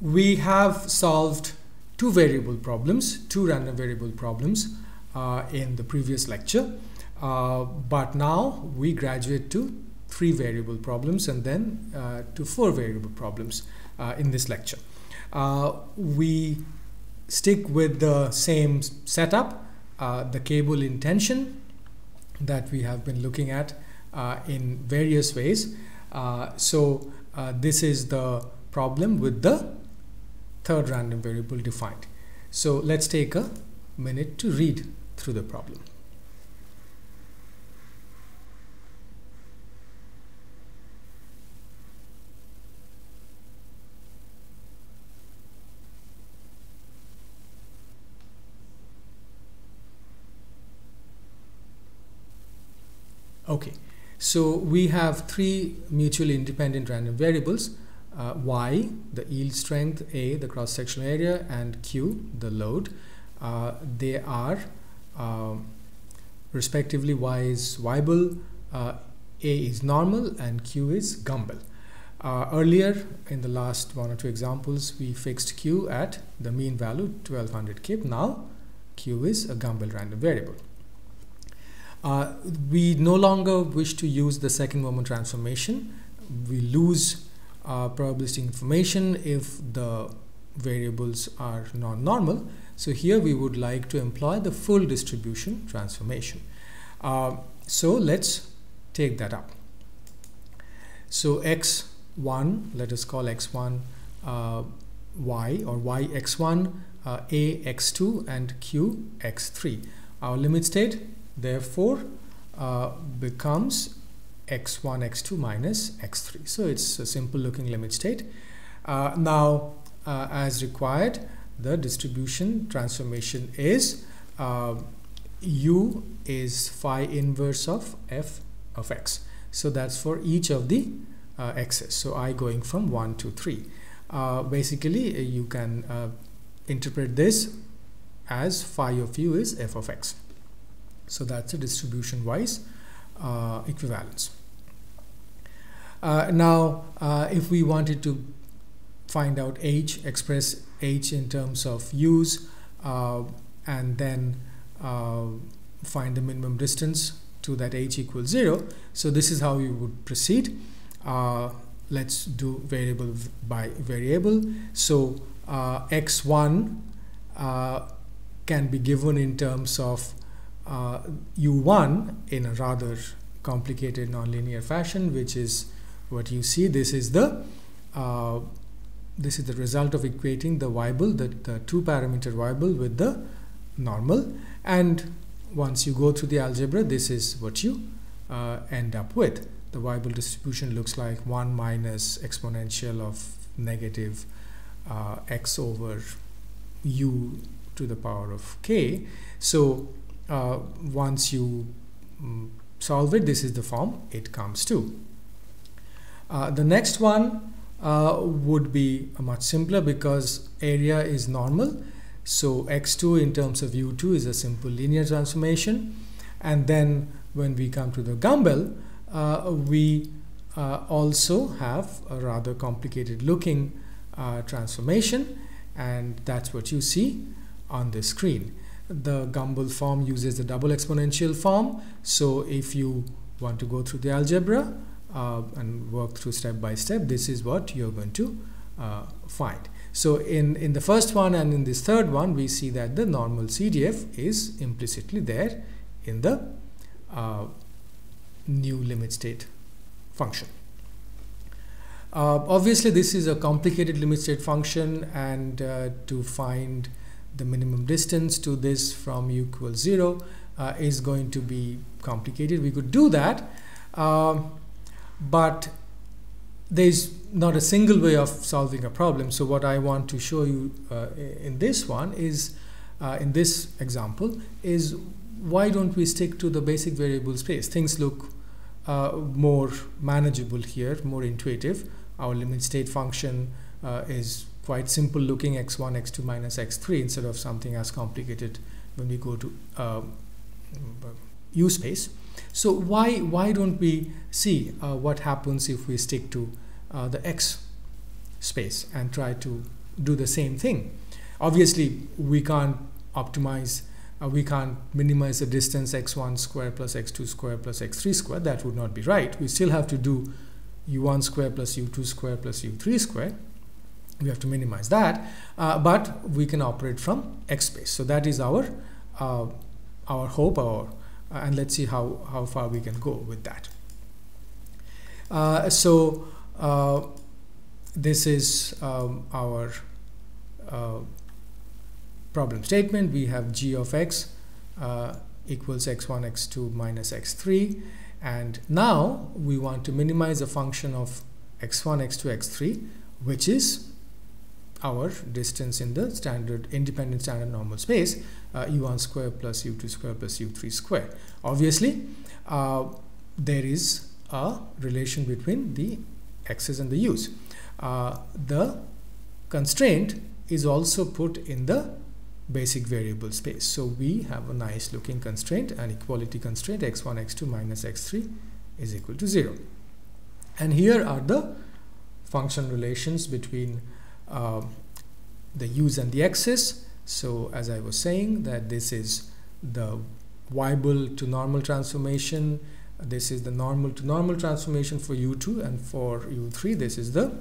we have solved two variable problems, two random variable problems uh, in the previous lecture. Uh, but now we graduate to three variable problems and then uh, to four variable problems uh, in this lecture. Uh, we stick with the same setup, uh, the cable in tension that we have been looking at in various ways. so this is the problem with the third random variable defined. So let's take a minute to read through the problem. Okay, so we have three mutually independent random variables uh, y, the yield strength, a, the cross sectional area, and q, the load. Uh, they are uh, respectively y is Weibull, uh, a is normal, and q is Gumbel. Uh, earlier in the last one or two examples, we fixed q at the mean value 1200 kip. Now q is a Gumbel random variable. Uh, we no longer wish to use the second moment transformation. We lose uh, probabilistic information if the variables are non-normal. So here we would like to employ the full distribution transformation. Uh, so let's take that up. So x1, let us call x1 uh, y or y x1, uh, a x2 and q x3. Our limit state therefore uh, becomes x1 x2 minus x3 so it's a simple looking limit state. Uh, now uh, as required the distribution transformation is uh, u is phi inverse of f of x. So that's for each of the uh, x's. So i going from 1 to 3 uh, basically you can interpret this as phi of u is f of x. So that's a distribution wise uh, equivalence. Uh, now, uh, if we wanted to find out h, express h in terms of u's, uh, and then uh, find the minimum distance to that h equals 0. So this is how we would proceed. Uh, let's do variable by variable. So x1 can be given in terms of uh, u1 in a rather complicated nonlinear fashion which is what you see. This is the uh, this is the result of equating the Weibull the, the two parameter Weibull with the normal. And once you go through the algebra this is what you uh, end up with. The Weibull distribution looks like 1 minus exponential of negative uh, x over u to the power of k. So uh, once you um, solve it this is the form. It comes to uh, the next one uh, would be much simpler because area is normal. So x2 in terms of u2 is a simple linear transformation. And then when we come to the Gumbel uh, we uh, also have a rather complicated looking uh, transformation. And that's what you see on the screen the Gumbel form uses the double exponential form. So if you want to go through the algebra uh, and work through step by step, this is what you're going to uh, find. So in, in the first one and in this third one, we see that the normal CDF is implicitly there in the uh, new limit state function. Uh, obviously, this is a complicated limit state function and uh, to find the minimum distance to this from u equals 0 uh, is going to be complicated. We could do that, um, but there's not a single way of solving a problem. So what I want to show you uh, in this one is, uh, in this example, is why don't we stick to the basic variable space? Things look uh, more manageable here, more intuitive. Our limit state function uh, is quite simple looking x1 x2 minus x3 instead of something as complicated when we go to uh, u space so why why don't we see uh, what happens if we stick to uh, the x space and try to do the same thing. Obviously, we can't optimize, uh, we can't minimize the distance x1 square plus x2 square plus x3 square. That would not be right. We still have to do u1 square plus u2 square plus u3 square. We have to minimize that, uh, but we can operate from x space. So that is our uh, our hope, our uh, and let's see how how far we can go with that. Uh, so uh, this is um, our uh, problem statement. We have g of x equals x1, x2 minus x3 and now we want to minimize a function of x1, x2, x3 which is our distance in the standard independent standard normal space uh, u1 square plus u2 square plus u3 square. Obviously uh, there is a relation between the x's and the u's. Uh, the constraint is also put in the basic variable space. So we have a nice looking constraint, an equality constraint x1, x2 minus x3 is equal to 0. And here are the function relations between uh, the u's and the x's. So as I was saying that this is the Weibull to normal transformation. This is the normal to normal transformation for u2 and for u3 this is the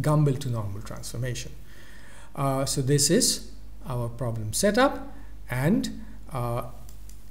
Gumbel to normal transformation. Uh, so this is our problem setup and uh,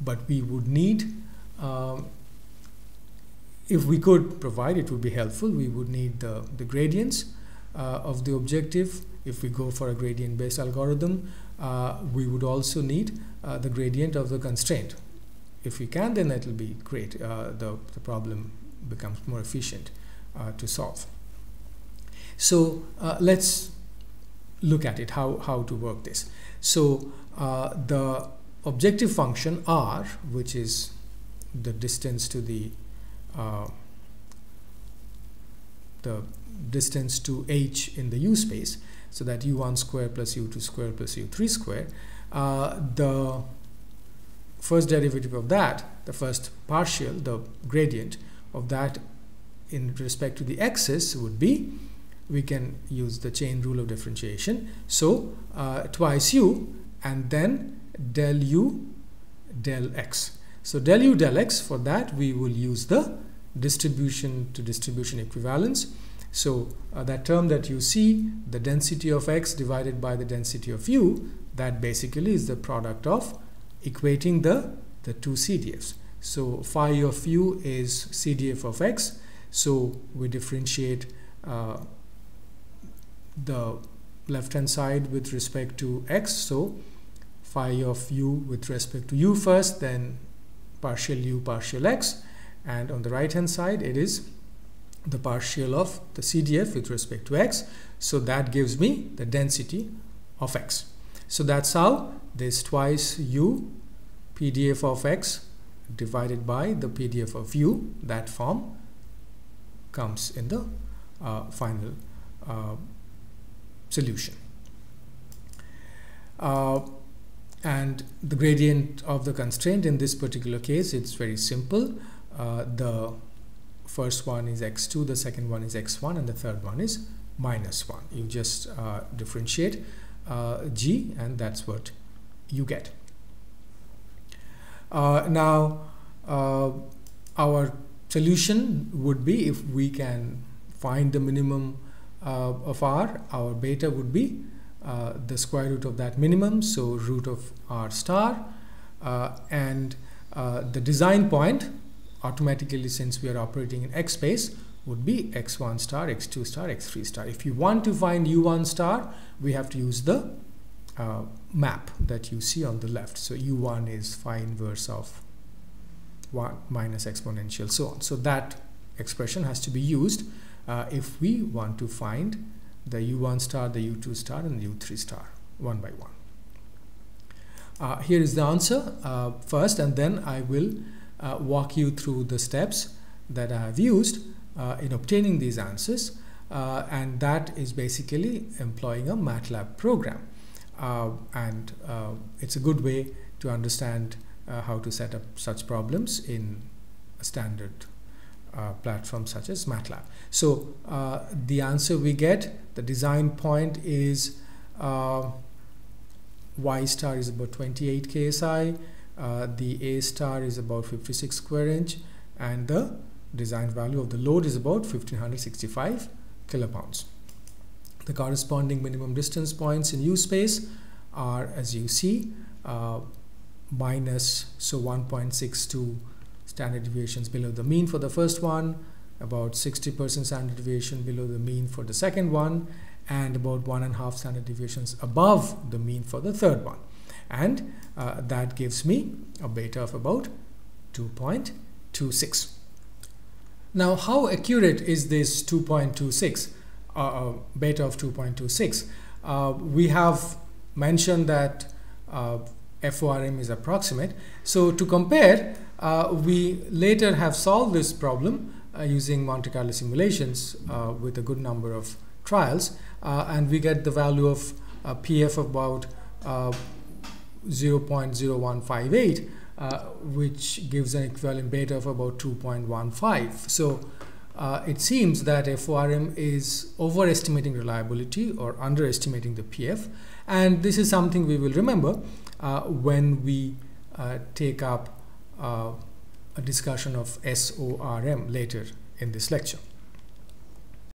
but we would need um, if we could provide it would be helpful we would need the, the gradients of the objective if we go for a gradient based algorithm uh, we would also need uh, the gradient of the constraint if we can then it will be great uh, the, the problem becomes more efficient uh, to solve so let's look at it, how, how to work this. So uh, the objective function r, which is the distance to the uh, the distance to h in the u space, so that u1 square plus u2 square plus u3 square, uh, the first derivative of that, the first partial, the gradient of that in respect to the x's would be we can use the chain rule of differentiation. So uh, twice u and then del u del x. So del u del x for that we will use the distribution to distribution equivalence. So uh, that term that you see the density of x divided by the density of u that basically is the product of equating the the two CDFs. So phi of u is CDF of x. So we differentiate uh, the left hand side with respect to x so phi of u with respect to u first then partial u partial x and on the right hand side it is the partial of the CDF with respect to x. So that gives me the density of x. So that's how this twice u PDF of x divided by the PDF of u that form comes in the uh, final uh, solution. Uh, and the gradient of the constraint in this particular case it's very simple uh, the first one is x2 the second one is x1 and the third one is minus 1 you just uh, differentiate uh, g and that's what you get uh, now uh, our solution would be if we can find the minimum of r, our beta would be the square root of that minimum, so root of r star. And the design point, automatically since we are operating in x space, would be x1 star, x2 star, x3 star. If you want to find u1 star, we have to use the uh, map that you see on the left. So u1 is phi inverse of 1 minus exponential so on. So that expression has to be used uh, if we want to find the u1 star, the u2 star and the u3 star one by one. Uh, here is the answer uh, first and then I will uh, walk you through the steps that I have used uh, in obtaining these answers uh, and that is basically employing a MATLAB program and it's a good way to understand how to set up such problems in a standard uh, platforms such as MATLAB. So uh, the answer we get, the design point is uh, Y star is about 28 KSI, uh, the A star is about 56 square inch, and the design value of the load is about 1565 kilopounds. The corresponding minimum distance points in U space are, as you see, uh, minus, so 1.62 standard deviations below the mean for the first one, about 60% standard deviation below the mean for the second one, and about one and a half standard deviations above the mean for the third one. And uh, that gives me a beta of about 2.26. Now, how accurate is this 2.26, uh, uh, beta of 2.26? Uh, we have mentioned that uh, FORM is approximate. So to compare, uh, we later have solved this problem using Monte Carlo simulations with a good number of trials and we get the value of PF about 0.0158 which gives an equivalent beta of about 2.15. So uh, it seems that FORM is overestimating reliability or underestimating the PF and this is something we will remember uh, when we uh, take up uh, a discussion of SORM later in this lecture.